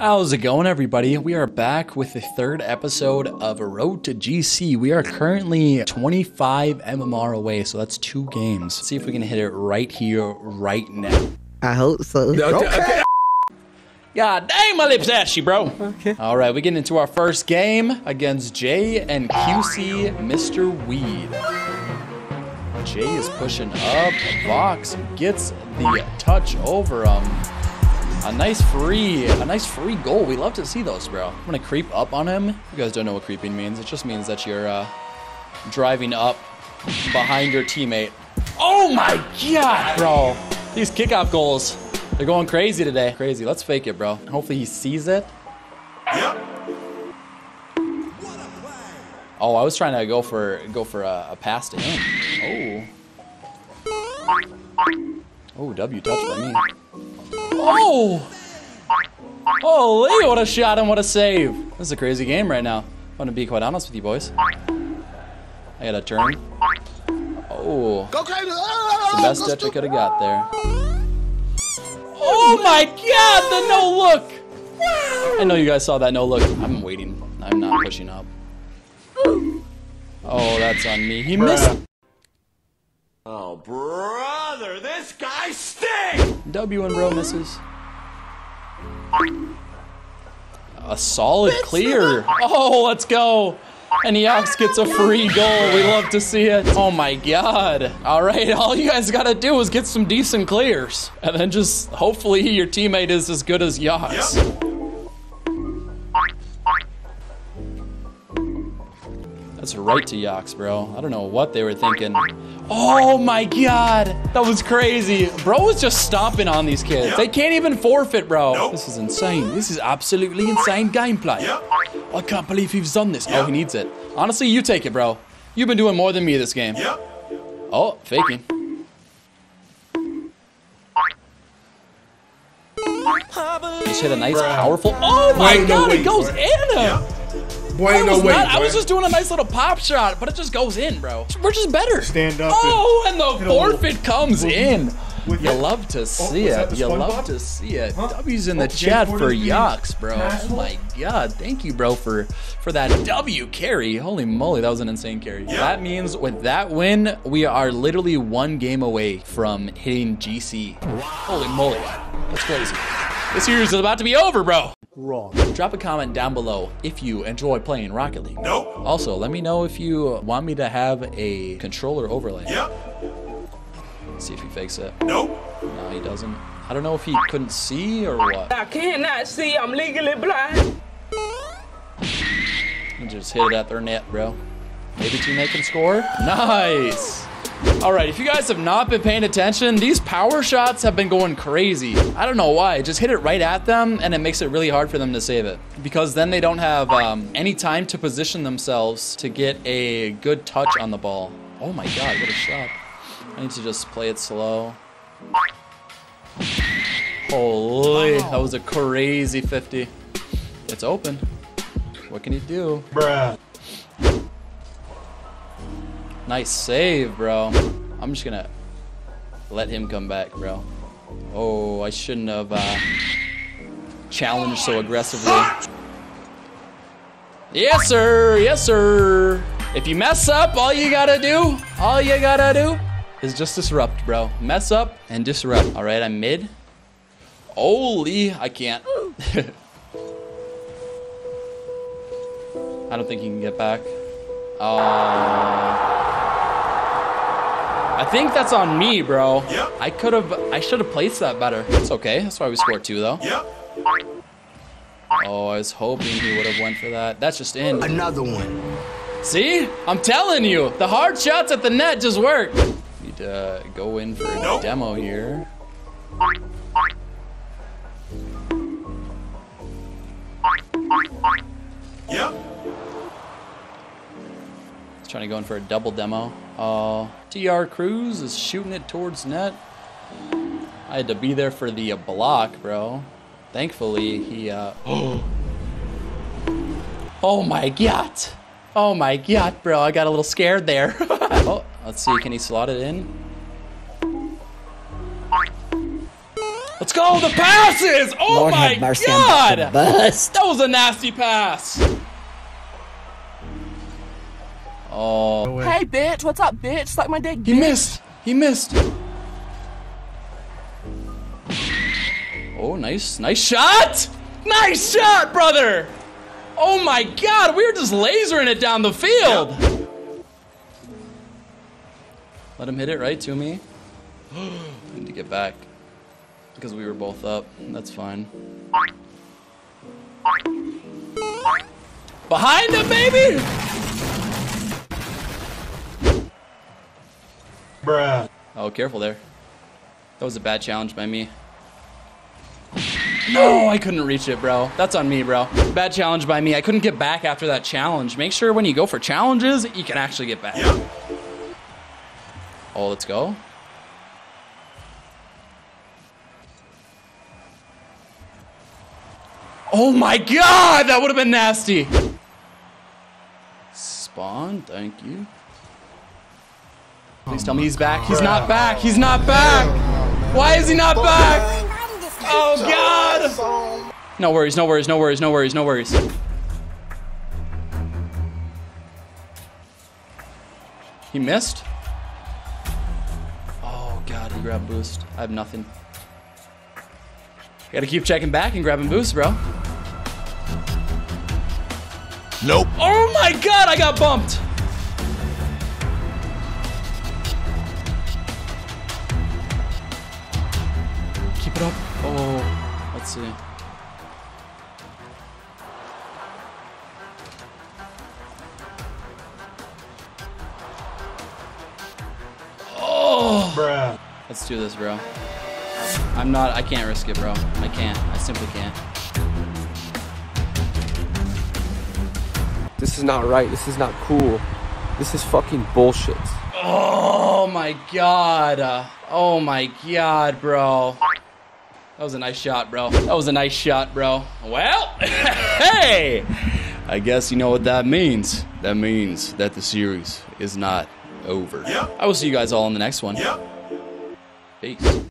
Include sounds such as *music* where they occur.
How's it going, everybody? We are back with the third episode of Road to GC. We are currently 25 MMR away, so that's two games. Let's see if we can hit it right here, right now. I hope so. Okay. God dang, my lips ashy, bro. Okay. All right, we get into our first game against Jay and QC Mr. Weed. Jay is pushing up. Vox gets the touch over him. A nice free, a nice free goal. We love to see those, bro. I'm gonna creep up on him. You guys don't know what creeping means. It just means that you're uh, driving up behind your teammate. Oh my god, bro. These kickoff goals, they're going crazy today. Crazy. Let's fake it, bro. Hopefully he sees it. Yep. Oh, I was trying to go for go for a, a pass to him. Oh. Oh, W touched by me. Oh! Holy, what a shot and what a save. This is a crazy game right now. I'm gonna be quite honest with you boys. I got a turn. Oh. It's the best touch I could have got there. Oh my god, the no look! I know you guys saw that no look. I'm waiting. I'm not pushing up. Oh, that's on me. He missed. Oh, brother, this guy stinks! W and bro misses. A solid clear. *laughs* Oh, let's go. And Yox gets a free goal. We love to see it. Oh my god. All right, *laughs* all you guys got to do is get some decent clears. And then just hopefully your teammate is as good as Yox. Right to Yox, bro. I don't know what they were thinking. Oh my god. That was crazy. Bro was just stomping on these kids. They can't even forfeit, bro. Nope. This is insane. This is absolutely insane gameplay. I can't believe he's done this. Oh, he needs it. Honestly, you take it, bro. You've been doing more than me this game. Yep. Oh, faking. Just hit a nice, powerful. Oh my no god, it goes in! I was, way. not- I was just doing a nice little pop shot, but it just goes in, bro. We're just better. Stand up Oh, and the hit a little- forfeit comes in. with You it. love to oh, see was that it. You love to see it. Huh? W's in the Oh, chat for Yox, bro. Oh my god. Thank you, bro, for for that W carry. Holy moly, that was an insane carry. That means with that win, we are literally one game away from hitting GC. Holy moly. That's crazy. This series is about to be over, bro. Wrong. Drop a comment down below if you enjoy playing Rocket League. Nope. Also, let me know if you want me to have a controller overlay. Yep. See if he fakes it. Nope. No, he doesn't. I don't know if he couldn't see or what. I cannot see. I'm legally blind. He just hit it at their net, bro. Maybe teammate can score. Nice. All right, if you guys have not been paying attention, these power shots have been going crazy. I don't know why. Just hit it right at them, and it makes it really hard for them to save it. Because then they don't have um, any time to position themselves to get a good touch on the ball. Oh my god, what a shot. I need to just play it slow. Holy, that was a crazy 50. It's open. What can he do? Bruh. Nice save, bro. I'm just gonna let him come back, bro. Oh, I shouldn't have uh, challenged so aggressively. Yes, sir. Yes, sir. If you mess up, all you gotta do, all you gotta do is just disrupt, bro. Mess up and disrupt. All right, I'm mid. Holy, I can't. *laughs* I don't think he can get back. Uh, I think that's on me, bro. Yep. I could have, I should have placed that better. It's okay. That's why we scored two, though. Yep. Oh, I was hoping he would have went for that. That's just in. Another one. See? I'm telling you, the hard shots at the net just work. Need to uh, go in for a Nope. demo here. Yep. Trying to go in for a double demo. Uh, TR Cruz is shooting it towards net. I had to be there for the uh, block, bro. Thankfully, he, uh, *gasps* oh my god. Oh my god, bro. I got a little scared there. *laughs* oh, let's see. Can he slot it in? Let's go. The passes. Oh Lord my god. Bust. That was a nasty pass. Oh, Hey, bitch. What's up, bitch? Suck my dick, he bitch. missed. He missed. Oh, nice, nice shot. Nice shot, brother. Oh my god, we were just lasering it down the field. Let him hit it right to me. *gasps* need to get back because we were both up. That's fine. Behind him, baby. Bruh. Oh, careful there. That was a bad challenge by me. No, I couldn't reach it, bro. That's on me, bro. Bad challenge by me. I couldn't get back after that challenge. Make sure when you go for challenges, you can actually get back. Oh, let's go. Oh my god, that would have been nasty. Spawn, thank you. Please tell me he's back. He's not back. He's not back. Why is he not back? Oh God. No worries. No worries. No worries. No worries. No worries. He missed. Oh God. He grabbed boost. I have nothing. Gotta keep checking back and grabbing boost, bro. Nope. Oh my God. I got bumped. Keep it up. Oh, let's see. Oh, Bruh. let's do this, bro. I'm not. I can't risk it, bro. I can't. I simply can't. This is not right. This is not cool. This is fucking bullshit. Oh my god. Oh my god, bro. That was a nice shot, bro. That was a nice shot, bro. Well, *laughs* hey! I guess you know what that means. That means that the series is not over. Yep. I will see you guys all in the next one. Yep. Peace.